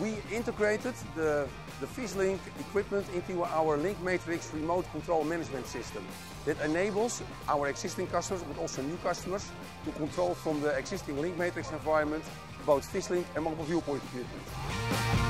We integrated the, the equipment into our Link Matrix remote control management system that enables our existing customers, but also new customers, to control from the existing Link Matrix environment both Vislink and mobile viewpoint equipment.